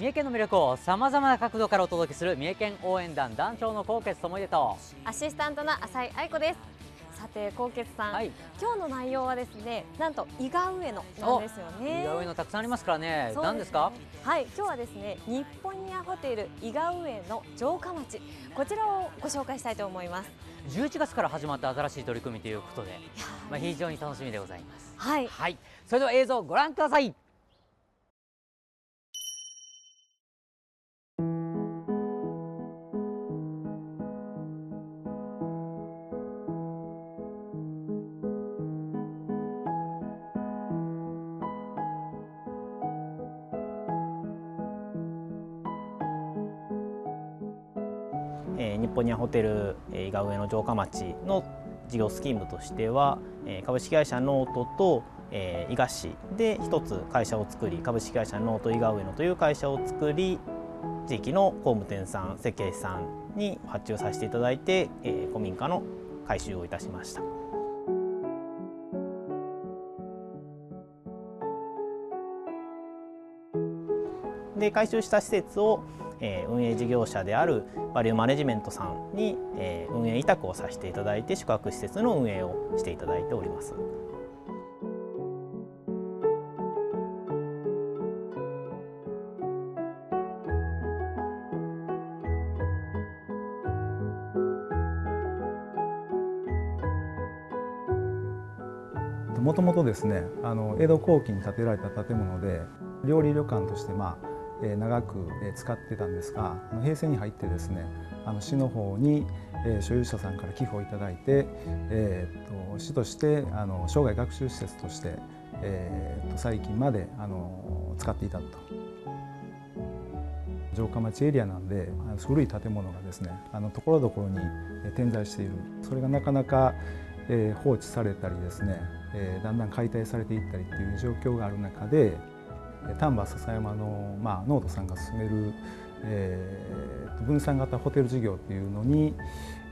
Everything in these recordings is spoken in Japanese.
三重県の魅力をさまざまな角度からお届けする三重県応援団団長の高傑智秀と。アシスタントの浅井愛子です。さて高傑さん、はい、今日の内容はですねなんと伊賀上野なんですよね。伊賀上野たくさんありますからね。何ですか？はい今日はですね日本ニアホテル伊賀上野城下町。こちらをご紹介したいと思います。11月から始まった新しい取り組みということで。まあ非常に楽しみでございます。はい、はい、それでは映像ご覧くださいテル伊賀上野城下町の事業スキームとしては株式会社ノートと伊賀市で一つ会社を作り株式会社ノート伊賀上野という会社を作り地域の工務店さん設計士さんに発注させていただいて古民家の改修をいたしました。で改修した施設を、えー、運営事業者であるバリューマネジメントさんに、えー、運営委託をさせていただいて宿泊施設の運営をしていただいております。もともとですねあの江戸後期に建てられた建物で料理旅館としてまあ長く使ってたんですが平成に入ってですねあの市の方に所有者さんから寄付をいただいて、えー、と市としてあの生涯学習施設として、えー、と最近まであの使っていたと。城下町エリアなんで古い建物がですねあのところどころに点在しているそれがなかなか、放置されたりですね、えー、だんだん解体されていったりっていう状況がある中で丹波篠山の、まあ、ノートさんが進める、えー、分散型ホテル事業っていうのに、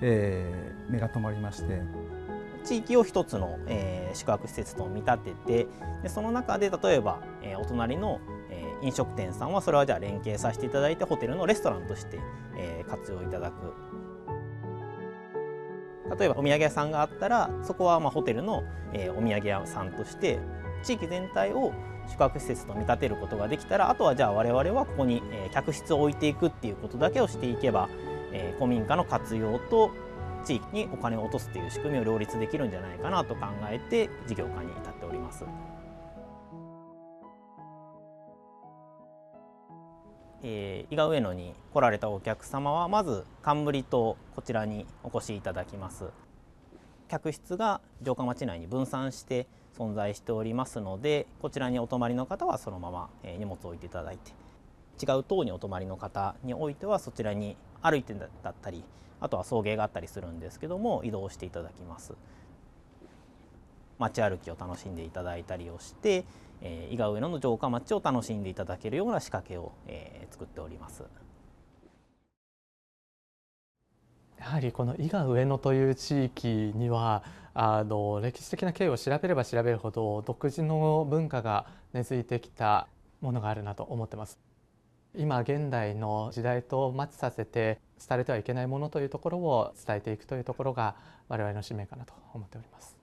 えー、目が留まりまして。地域を一つの、えー、宿泊施設と見立ててでその中で例えば、えー、お隣の、えー、飲食店さんはそれはじゃあ連携させていただいてホテルのレストランとして、えー、活用いただく。例えばお土産屋さんがあったらそこはまあホテルの、えー、お土産屋さんとして地域全体を宿泊施設と見立てることができたらあとはじゃあ我々はここに客室を置いていくっていうことだけをしていけばえ古民家の活用と地域にお金を落とすっていう仕組みを両立できるんじゃないかなと考えて事業化に至っております。えー、伊賀上野に来られたお客様はまず冠とこちらにお越しいただきます客室が城下町内に分散して存在しておりますのでこちらにお泊まりの方はそのまま荷物を置いていただいて違う棟にお泊まりの方においてはそちらに歩いてだったりあとは送迎があったりするんですけども移動していただきます街歩きを楽しんでいただいたりをして、えー、伊賀上野の城下町を楽しんでいただけるような仕掛けを、えー、作っております。やはりこの伊賀上野という地域にはあの歴史的な経緯を調べれば調べるほど独自の文化が根付いてきたものがあるなと思ってます。今現代の時代とマッチさせて伝えてはいけないものというところを伝えていくというところが我々の使命かなと思っております。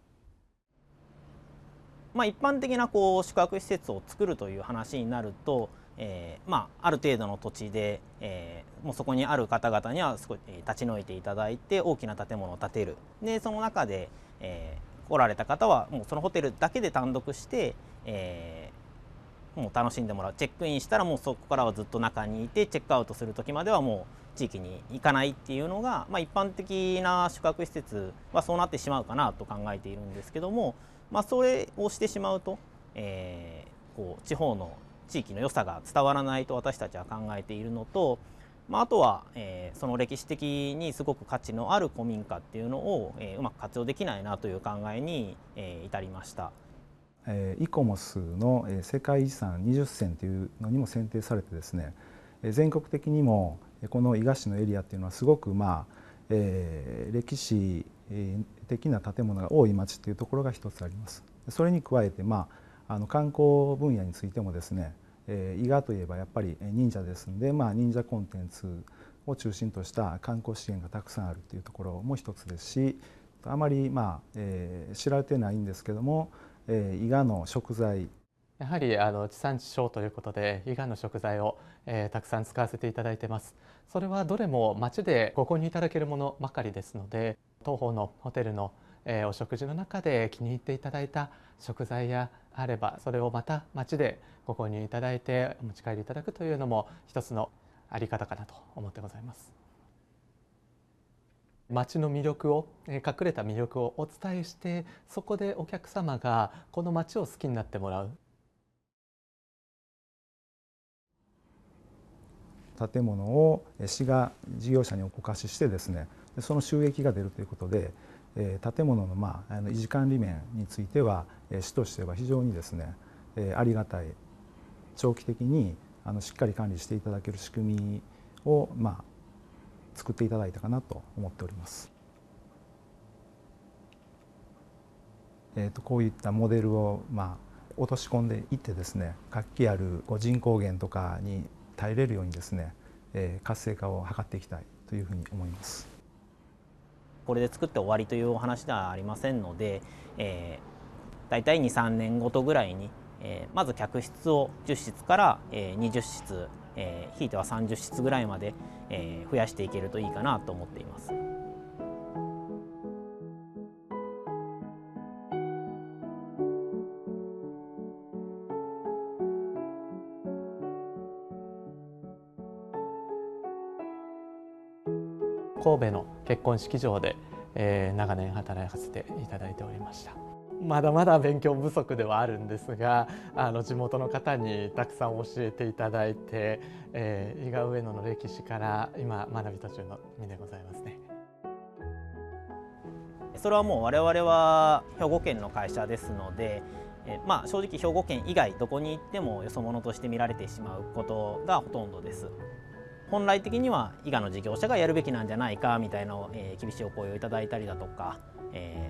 まあ、一般的なこう宿泊施設を作るという話になるとえー、まあ、ある程度の土地で、えー、もうそこにある方々には少し立ち退いていただいて大きな建物を建てる。でその中で、えー、来られた方はもうそのホテルだけで単独して、えー、もう楽しんでもらう。チェックインしたらもうそこからはずっと中にいてチェックアウトする時まではもう地域に行かないっていうのが、まあ、一般的な宿泊施設はそうなってしまうかなと考えているんですけども、まあ、それをしてしまうと、えー、こう地方の地域の良さが伝わらないと私たちは考えているのと、まあ、あとは、えー、その歴史的にすごく価値のある古民家っていうのを、えー、うまく活用できないなという考えに、えー、至りました。えー、イコモスの世界遺産20選というのにも選定されてですね全国的にもこの伊賀市のエリアっていうのはすごくまあ、えー、歴史的な建物が多い町っていうところが一つあります。それに加えてまああの観光分野についてもですねえー、伊賀といえばやっぱり忍者ですんで、まあ、忍者コンテンツを中心とした観光資源がたくさんあるというところも一つですしあまり、まあえー、知られてないんですけども、えー、伊賀の食材。やはりあの地産地消ということで伊賀の食材を、えー、たくさん使わせていただいてます。それはどれも町でご購入いただけるものばかりですので東方のホテルの、えー、お食事の中で気に入っていただいた食材やあればそれをまた町でご購入いただいてお持ち帰りいただくというのも一つのあり方かなと思ってございます。町の魅力を隠れた魅力をお伝えしてそこでお客様がこの町を好きになってもらう。建物を市が事業者にお貸ししてですねその収益が出るということで建物のまああの維持管理面については市としては非常にですねありがたい長期的にあのしっかり管理していただける仕組みをまあ作っていただいたかなと思っております。えー、とこういったモデルをまあ落とし込んでいってですね活気ある人口減とかに耐えれるようにですね、えー、活性化を図っていきたいというふうに思います。これで作って終わりというお話ではありませんので、えー、大体23年ごとぐらいに、えー、まず客室を10室から、えー、20室、えー、ひいては30室ぐらいまで、えー、増やしていけるといいかなと思っています。神戸の結婚式場で、えー、長年働かせていただいておりましたまだまだ勉強不足ではあるんですがあの地元の方にたくさん教えていただいて、えー、伊賀上野の歴史から今学び途中の身でございますねそれはもう我々は兵庫県の会社ですのでえまあ、正直兵庫県以外どこに行ってもよそ者として見られてしまうことがほとんどです。本来的には伊賀の事業者がやるべきなんじゃないかみたいな、えー、厳しいお声をいただいたりだとか、え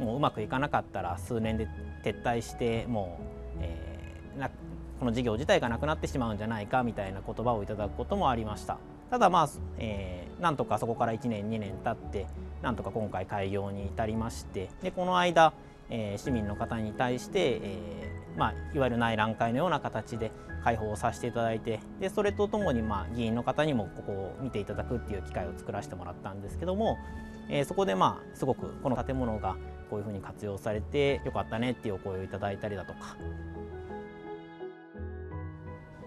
ー、もううまくいかなかったら数年で撤退してもう、えー、なこの事業自体がなくなってしまうんじゃないかみたいな言葉をいただくこともありました。ただまあ、えー、なんとかそこから1年2年経ってなんとか今回開業に至りましてでこの間、えー、市民の方に対して、えーまあ、いわゆる内覧会のような形で開放させていただいてでそれとともにまあ議員の方にもここを見ていただくっていう機会を作らせてもらったんですけども、えー、そこでまあすごくこの建物がこういうふうに活用されてよかったねっていうお声をいただいたりだとか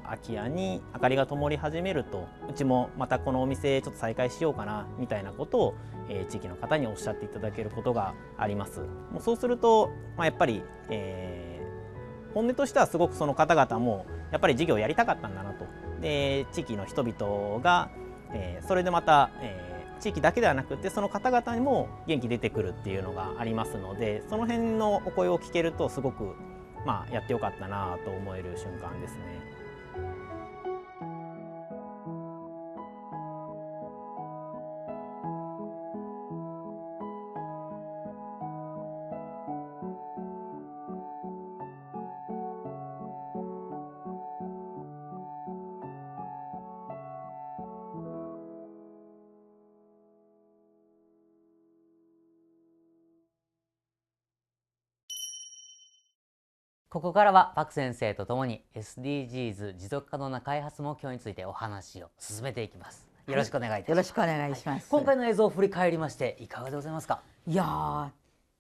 空き家に明かりが灯り始めるとうちもまたこのお店ちょっと再開しようかなみたいなことを、えー、地域の方におっしゃっていただけることがあります。もうそうすると、まあ、やっぱり、えー本音としてはすごくその方々もやっぱり事業をやりたかったんだなとで地域の人々が、えー、それでまた、えー、地域だけではなくてその方々にも元気出てくるっていうのがありますのでその辺のお声を聞けるとすごく、まあ、やってよかったなと思える瞬間ですね。ここからはパク先生とともに SDGs 持続可能な開発目標についてお話を進めていきます。よろしくお願いいたします。よろしくお願いします、はい、今回の映像を振り返りましていかがでございますか？いや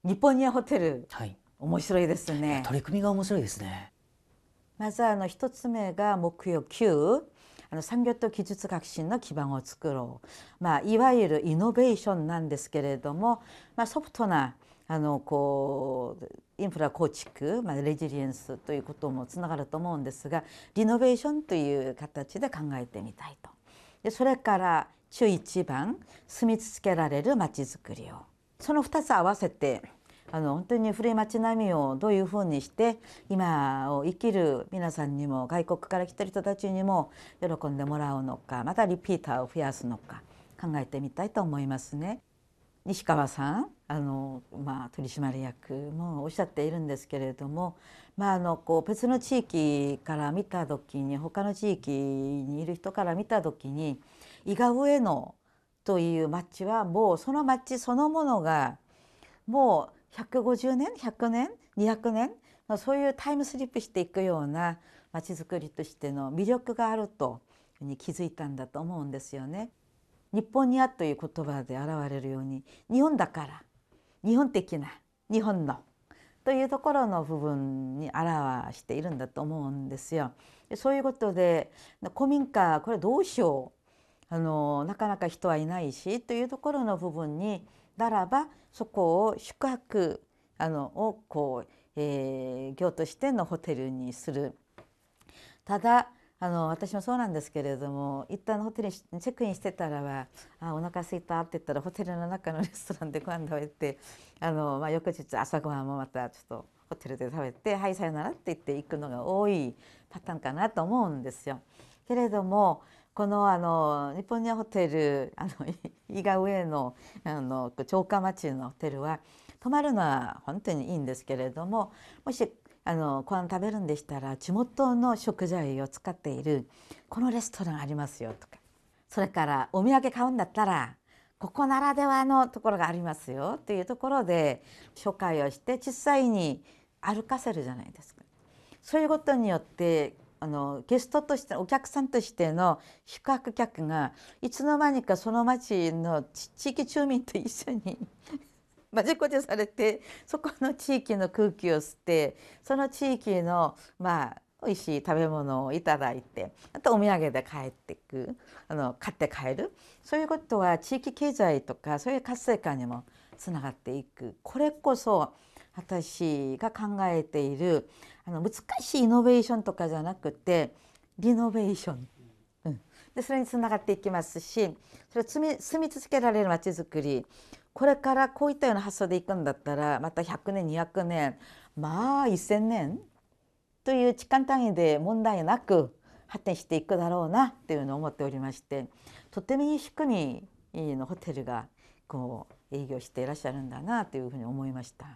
日本ニアホテル、はい、面白いですね。取り組みが面白いですね。まずあの一つ目が目標9。あの産業と技術革新の基盤を作ろう、まあ、いわゆるイノベーションなんですけれども、まあ、ソフトなあのこうインフラ構築、まあ、レジリエンスということもつながると思うんですがリノベーションという形で考えてみたいとでそれから中一番住み続けられるまちづくりをその2つ合わせてあの本当に古い町並みをどういうふうにして今を生きる皆さんにも外国から来てる人たちにも喜んでもらうのかまたリピーターを増やすのか考えてみたいと思いますね。西川さんあの、まあ、取締役もおっしゃっているんですけれども、まあ、あのこう別の地域から見た時に他の地域にいる人から見た時に伊賀上野という町はもうその町そのものがもう150年100年200年、そういうタイムスリップしていくような町づくりとしての魅力があるとに気づいたんだと思うんですよね。日本にあという言葉で現れるように日本だから日本的な日本のというところの部分に表しているんだと思うんですよ。そういうことで古民家これどうしようあのなかなか人はいないしというところの部分にならばそこを宿泊あのをこう、えー、業としてのホテルにする。ただあの私もそうなんですけれども一旦ホテルにチェックインしてたらば「あお腹すいた」って言ったらホテルの中のレストランでご飯食べてあの、まあ、翌日朝ごはんもまたちょっとホテルで食べて「はいさよなら」って言って行くのが多いパターンかなと思うんですよ。けれどもこのあの日本にホテルあの伊賀上のあの城下町のホテルは泊まるのは本当にいいんですけれどももしあのご飯食べるんでしたら地元の食材を使っているこのレストランありますよとかそれからお土産買うんだったらここならではのところがありますよっていうところで紹介をして実際に歩かせるじゃないですか。そういうことによってあのゲストとしてお客さんとしての宿泊客がいつの間にかその町の地域住民と一緒にまじこじされてそこの地域の空気を吸ってその地域のまあ美味しい食べ物をいただいてあとお土産で帰っていくあの買って帰る。そういうことは地域経済とかそういう活性化にもつながっていく。これこそ私が考えているあの難しいイノベーションとかじゃなくてリノベーション、うん、でそれにつながっていきますしそれを住み住み続けられるまちづくり。これからこういったような発想でいくんだったらまた100年200年まあ1,000年という時間単位で問題なく発展していくだろうなっていうのを思っておりましてとてもいい仕組みのホテルがこう営業していらっしゃるんだなというふうに思いました。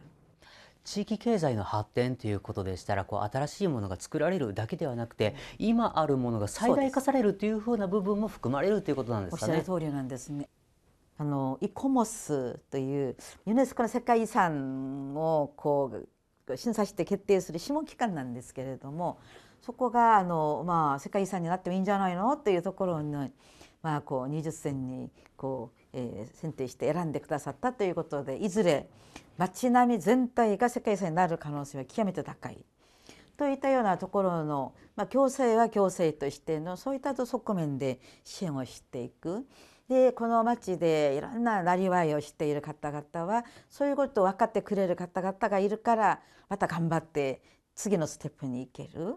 地域経済の発展ということでしたらこう新しいものが作られるだけではなくて今あるものが最大化されるというふうな部分も含まれるということなんですかね。おっしゃる通りなんですね。あのイコモスというユネスコの世界遺産をこう審査して決定する諮問機関なんですけれどもそこがあの、まあ、世界遺産になってもいいんじゃないの？というところに、まあ、こう20選にこう、えー、選定して選んでくださったということでいずれ街並み全体が世界遺産になる可能性は極めて高い。といったようなところの、まあ、共生は共生としてのそういった側面で支援をしていく。でこの町でいろんななりわいをしている方々はそういうことを分かってくれる方々がいるからまた頑張って次のステップに行ける。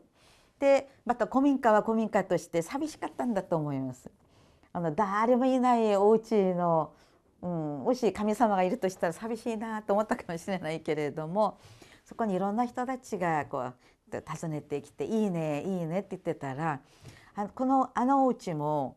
でまた古民家は古民家として寂しかったんだと思います。あの誰もいないお家の、うん、もし神様がいるとしたら寂しいなと思ったかもしれないけれどもそこにいろんな人たちがこう訪ねてきて「いいねいいね」って言ってたらあのこのあのお家も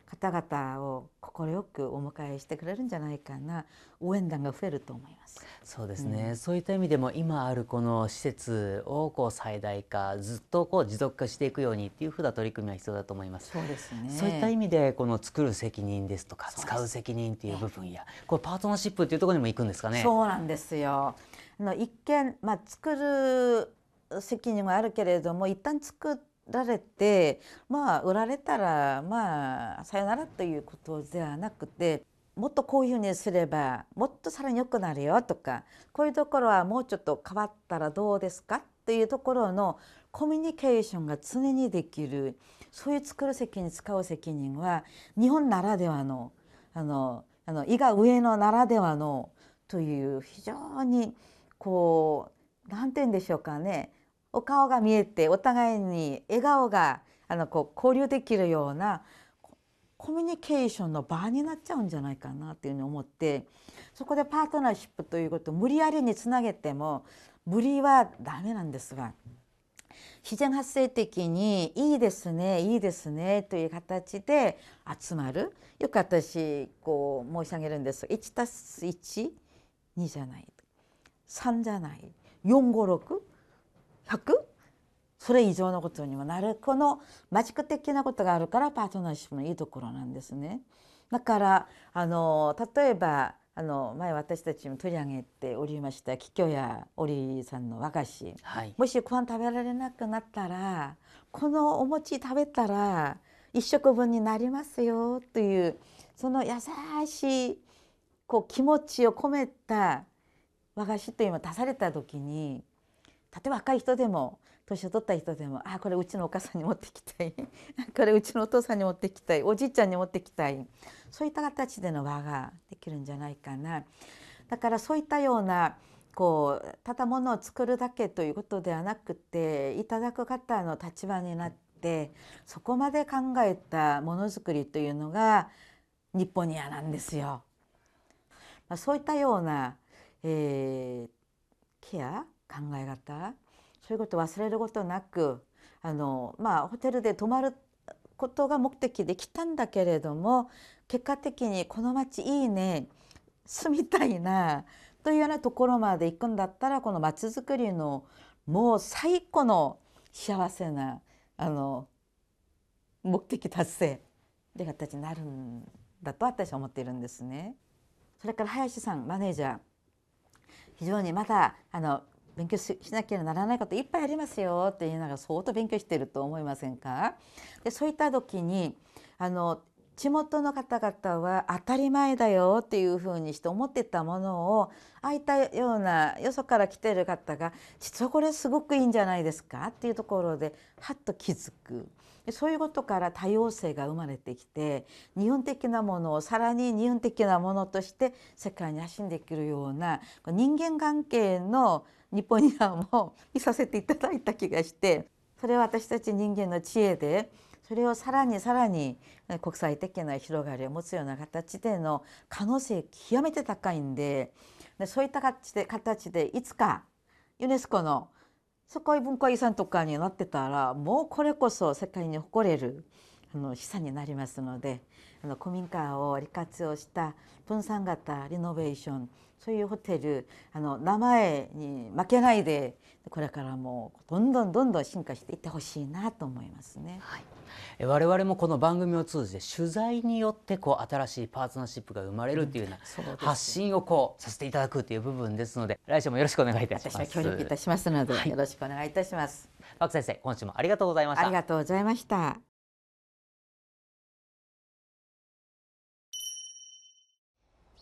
方々を快くお迎えしてくれるんじゃないかな応援団が増えると思います。そうですね、うん、そういった意味でも今あるこの施設をこう最大化ずっとこう持続化していくようにっていうふうな取り組みは必要だと思います。そうですね。そういった意味でこの作る責任ですとか使う責任っていう部分や、これパートナーシップっていうところにも行くんですかね。そうなんですよ。あの一見まあ作る責任はあるけれども一旦作られてまあ売られたらまあさよならということではなくてもっとこういうふうにすればもっとさらに良くなるよとかこういうところはもうちょっと変わったらどうですか？っていうところのコミュニケーションが常にできるそういう作る責任使う責任は日本ならではのあのあの伊賀上野ならではのという非常にこう何て言うんでしょうかね。お顔が見えてお互いに笑顔があのこう交流できるようなコミュニケーションの場になっちゃうんじゃないかなっていうふうに思ってそこでパートナーシップということを無理やりにつなげても無理はダメなんですが自然発生的にいいですねいいですねという形で集まる。よく私こう申し上げるんです。1たす12じゃない3じゃない456 456100それ以上のことにもなる。このマジック的なことがあるからパートナーシップのいいところなんですね。だからあの例えばあの前私たちも取り上げておりました桔梗屋織さんの和菓子、はい、もしご飯食べられなくなったらこのお餅食べたら一食分になりますよというその優しいこう気持ちを込めた和菓子というのを出された時に例えば若い人でも年を取った人でもあこれうちのお母さんに持ってきたい これうちのお父さんに持ってきたいおじいちゃんに持ってきたいそういった形での輪ができるんじゃないかな。だからそういったようなこうただものを作るだけということではなくていただく方の立場になってそこまで考えたものづくりというのが日本にはなんですよ。まあ、そういったような、えー、ケア考え方そういうことを忘れることなくあの、まあ、ホテルで泊まることが目的で来たんだけれども結果的にこの町いいね住みたいなというようなところまで行くんだったらこの町づくりのもう最古の幸せなあの目的達成という形になるんだと私は思っているんですね。それから林さんマネージャー非常にまたあの勉強しなきゃならないこといっぱいありますよって言いながら相当勉強してると思いませんか？でそういった時にあの地元の方々は当たり前だよっていうふうにして思ってたものをああいったようなよそから来てる方が実はこれすごくいいんじゃないですか？っていうところではっと気づく。そういうことから多様性が生まれてきて日本的なものをさらに日本的なものとして世界に発信できるような人間関係の日本にはも見させていただいた気がしてそれは私たち人間の知恵でそれをさらにさらに国際的な広がりを持つような形での可能性極めて高いんででそういった形で形でいつかユネスコの世界文化遺産とかになってたらもうこれこそ世界に誇れるあの資産になりますのであの古民家を利活用した分散型リノベーションそういうホテルあの名前に負けないでこれからもどんどんどんどん進化していってほしいなと思いますね。はい我々もこの番組を通じて取材によってこう新しいパートナーシップが生まれるっていうような発信をこうさせていただくという部分ですので来週もよろしくお願いいたします。私は協力いたしますので、よろしくお願いいたします。パク先生今週もありがとうございました。ありがとうございました。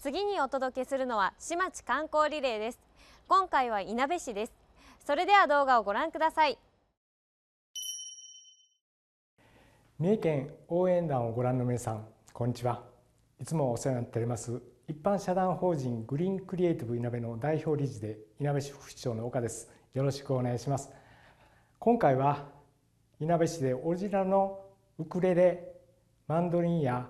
次にお届けするのは市町観光リレーです。今回はいなべ市です。それでは動画をご覧ください。三重県応援団をご覧の皆さんこんにちは。いつもお世話になっております一般社団法人グリーンクリエイティブいなべの代表理事でいなべ市副市長の岡です。よろしくお願いします。今回はいなべ市でオリジナルのウクレレマンドリンや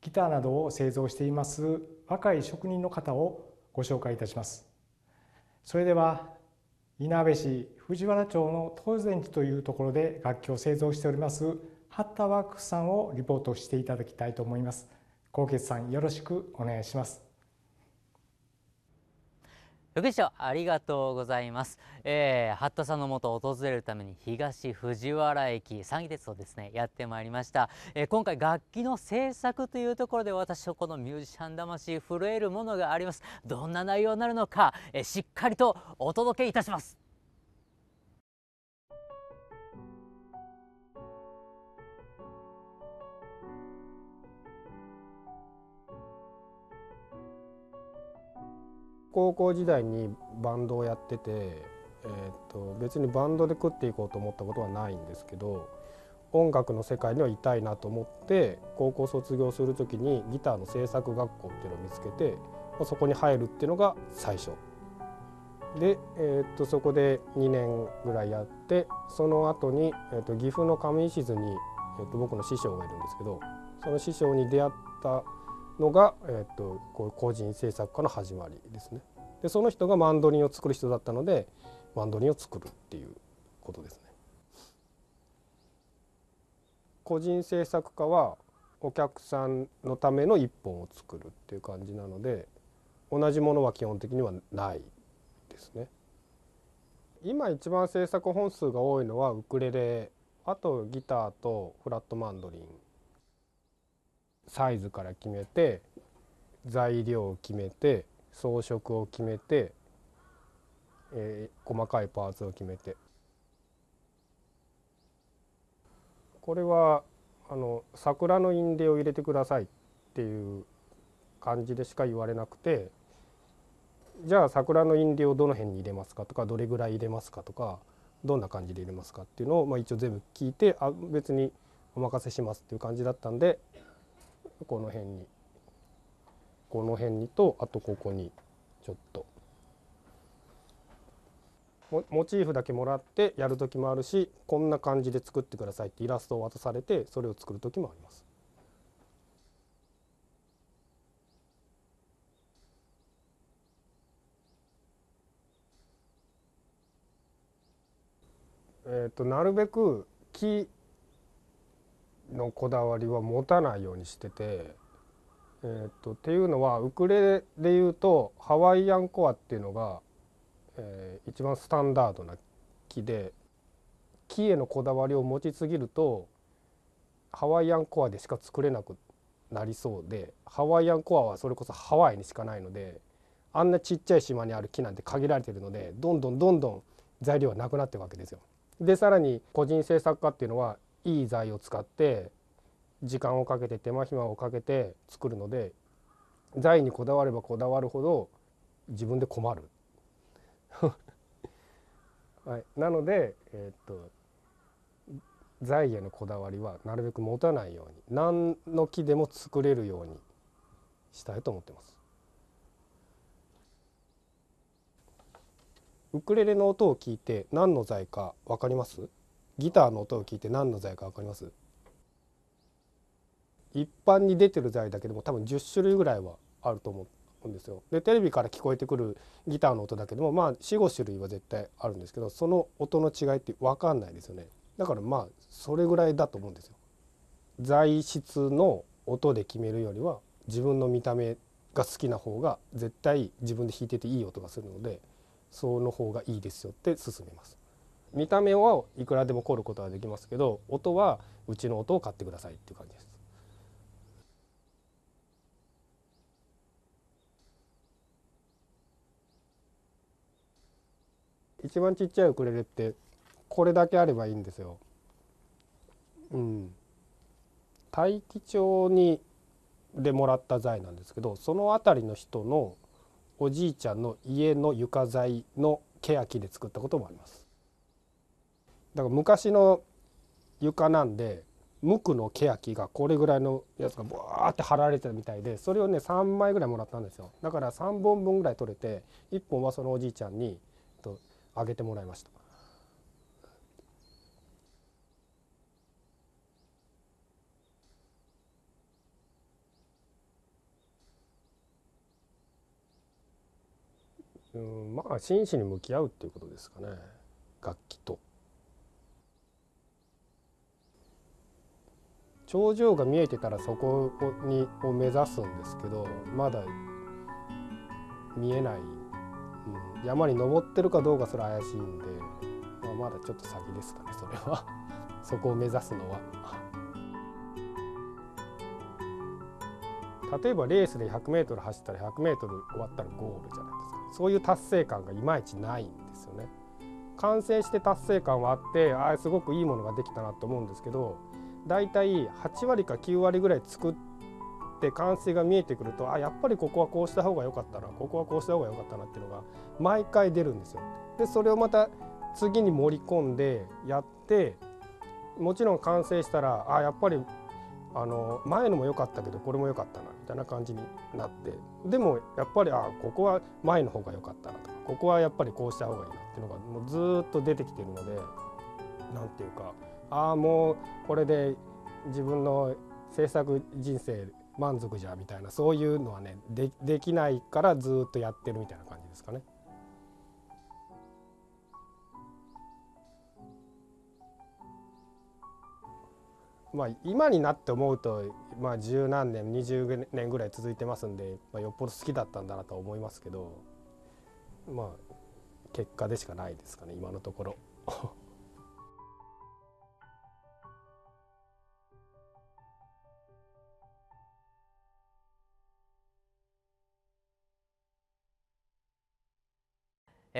ギターなどを製造しています若い職人の方をご紹介いたしますそれではいなべ市藤原町の東禅寺というところで楽器を製造しておりますハッタワークスさんをリポートしていただきたいと思います。高傑さんよろしくお願いします。副市長ありがとうございます、えー、八田さんのもとを訪れるために東藤原駅三義鉄道ですねやってまいりました、えー、今回楽器の制作というところで私はこのミュージシャン魂震えるものがあります。どんな内容になるのか、えー、しっかりとお届けいたします。高校時代にバンドをやってて、えー、と別にバンドで食っていこうと思ったことはないんですけど音楽の世界にはいたいなと思って高校卒業する時にギターの制作学校っていうのを見つけてそこに入るっていうのが最初。で、えー、とそこで2年ぐらいやってその後に、えー、と岐阜の上石津に、えー、と僕の師匠がいるんですけどその師匠に出会ったのが、えー、っとこう個人制作家の始まりですね。でその人がマンドリンを作る人だったのでマンドリンを作るっていうことですね。個人制作家はお客さんのための一本を作るっていう感じなので同じものは基本的にはないですね。今一番制作本数が多いのはウクレレあとギターとフラットマンドリンサイズから決めて材料を決めて装飾を決めて、えー、細かいパーツを決めて。これはあの桜の印泥を入れてくださいっていう感じでしか言われなくてじゃあ桜の印泥をどの辺に入れますかとかどれぐらい入れますかとかどんな感じで入れますかっていうのを、まあ、一応全部聞いてあ別にお任せしますっていう感じだったんでこの辺にこの辺にとあとここにちょっとモチーフだけもらってやる時もあるしこんな感じで作ってくださいってイラストを渡されてそれを作る時もあります。えーと、なるべく木のこだわりは持たないようにしてて、えーと、っていうのはウクレレでいうとハワイアンコアっていうのが、えー、一番スタンダードな木で木へのこだわりを持ちすぎるとハワイアンコアでしか作れなくなりそうでハワイアンコアはそれこそハワイにしかないのであんなちっちゃい島にある木なんて限られてるのでどんどんどんどん材料はなくなってるわけですよ。でさらに個人制作家っていうのはいい材を使って時間をかけて手間暇をかけて作るので材にこだわればこだわるほど自分で困る。はい、なので、えー、っと材へのこだわりはなるべく持たないように何の木でも作れるようにしたいと思ってます。ウクレレの音を聞いて何の材か分かります？ギターの音を聞いて何の材か分かります？一般に出てる材だけでも多分10種類ぐらいはあると思うんですよ。でテレビから聞こえてくるギターの音だけでもまあ45種類は絶対あるんですけどその音の違いって分かんないですよね。だからまあそれぐらいだと思うんですよ。材質の音で決めるよりは自分の見た目が好きな方が絶対自分で弾いてていい音がするのでその方がいいですよって勧めます見た目はいくらでも凝ることはできますけど音はうちの音を買ってくださいっていう感じです一番ちっちゃいウクレレってこれだけあればいいんですよ。うん。大気町にでもらった材なんですけどその辺りの人のおじいちゃんの家の床材の欅で作ったこともありますだから昔の床なんで無垢の欅がこれぐらいのやつがブワーって貼られてたみたいでそれをね3枚ぐらいもらったんですよ。だから3本分ぐらい取れて1本はそのおじいちゃんにあげてもらいました。うんまあ真摯に向き合うっていうことですかね。楽器と。頂上が見えてたらそこにを目指すんですけどまだ見えない、うん、山に登ってるかどうかそれ怪しいんで、まあ、まだちょっと先ですかねそれは そこを目指すのは。例えばレースで 100m 走ったら 100m 終わったらゴールじゃないですかそういう達成感がいまいちないんですよね。完成して達成感はあってああすごくいいものができたなと思うんですけどだいたい8割か9割ぐらい作って完成が見えてくるとあやっぱりここはこうした方が良かったなここはこうした方が良かったなっていうのが毎回出るんですよ。でそれをまた次に盛り込んでやってもちろん完成したらあやっぱりあの前のも良かったけどこれも良かったなみたいな感じになってでもやっぱりあここは前の方が良かったなとかここはやっぱりこうした方がいいなっていうのがもうずっと出てきてるので何ていうかああもうこれで自分の制作人生満足じゃみたいなそういうのはねでできないからずっとやってるみたいな感じですかね。まあ、今になって思うと、まあ、十何年20年ぐらい続いてますんで、まあ、よっぽど好きだったんだなとは思いますけどまあ結果でしかないですかね今のところ。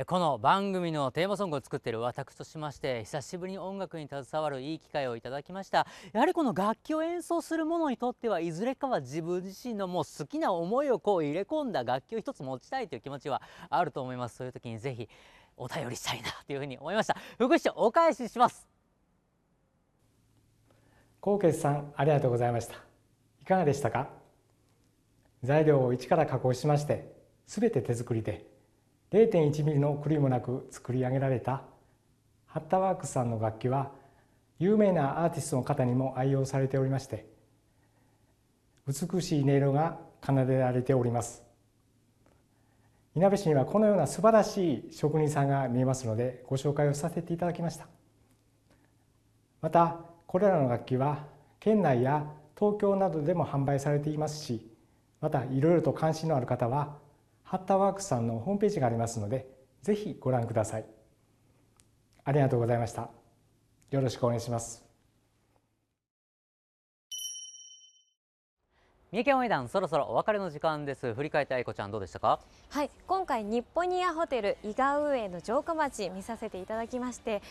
この番組のテーマソングを作っている私としまして久しぶりに音楽に携わるいい機会をいただきました。やはりこの楽器を演奏する者にとってはいずれかは自分自身のもう好きな思いをこう入れ込んだ楽器を一つ持ちたいという気持ちはあると思います。そういう時にぜひお便りしたいなというふうに思いました。福士長お返しします。高傑さんありがとうございました。いかがでしたか？材料を一から加工しましてすべて手作りで。0.1ミリの狂いもなく作り上げられた。ハッタワークスさんの楽器は有名なアーティストの方にも愛用されておりまして美しい音色が奏でられております。いなべ市にはこのような素晴らしい職人さんが見えますのでご紹介をさせていただきました。またこれらの楽器は県内や東京などでも販売されていますしまたいろいろと関心のある方はハッターワークスさんのホームページがありますのでぜひご覧ください。ありがとうございました。よろしくお願いします。三重県応援団そろそろお別れの時間です。振り返って愛子ちゃんどうでしたか？はい。今回日本ニアホテル伊賀上の城下町見させていただきまして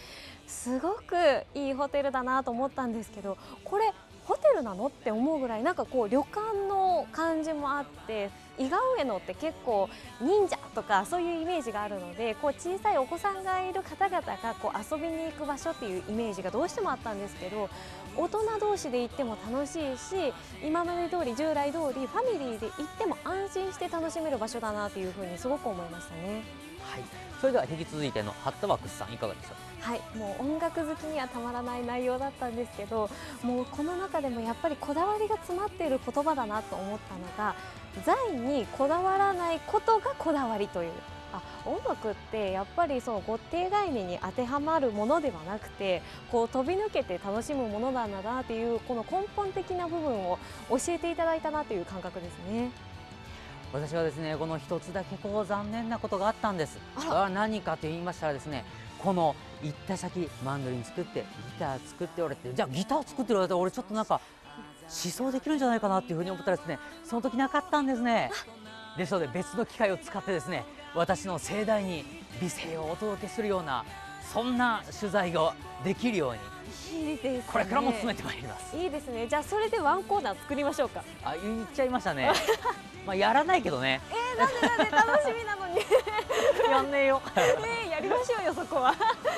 すごくいいホテルだなと思ったんですけどこれホテルなの？って思うぐらいなんかこう旅館の感じもあって伊賀上野って結構忍者とかそういうイメージがあるのでこう小さいお子さんがいる方々がこう遊びに行く場所っていうイメージがどうしてもあったんですけど大人同士で行っても楽しいし今まで通り従来通りファミリーで行っても安心して楽しめる場所だなというふうにすごく思いましたね。はい。それでは引き続いてのハットワークスさんいかがでしょう？はいもう音楽好きにはたまらない内容だったんですけどもうこの中でもやっぱりこだわりが詰まっている言葉だなと思ったのが財にこだわらないことがこだわりという。あ音楽ってやっぱりそう固定概念に当てはまるものではなくてこう飛び抜けて楽しむものなんだなっていうこの根本的な部分を教えていただいたなという感覚ですね。私はですねこの一つだけこう残念なことがあったんです。それは何かと言いましたらですねこの行った先マンドリン作ってギター作っておれって。じゃあギター作っておられたら俺ちょっとなんか思想できるんじゃないかなっていうふうに思ったらですねその時なかったんですね。ですので別の機会を使ってですね私の盛大に美声をお届けするようなそんな取材ができるようにいいです、ね、これからも詰めてまいります。いいですね。じゃあそれでワンコーナー作りましょうか。あ言っちゃいましたね。まあやらないけどね。えー、なんでなんで？楽しみなのに。やんねえよ。えー、やりましょうよそこは。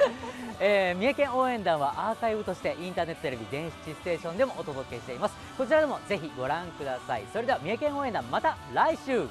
えー、三重県応援団はアーカイブとしてインターネットテレビ電子ステーションでもお届けしています。こちらでもぜひご覧ください。それでは三重県応援団また来週。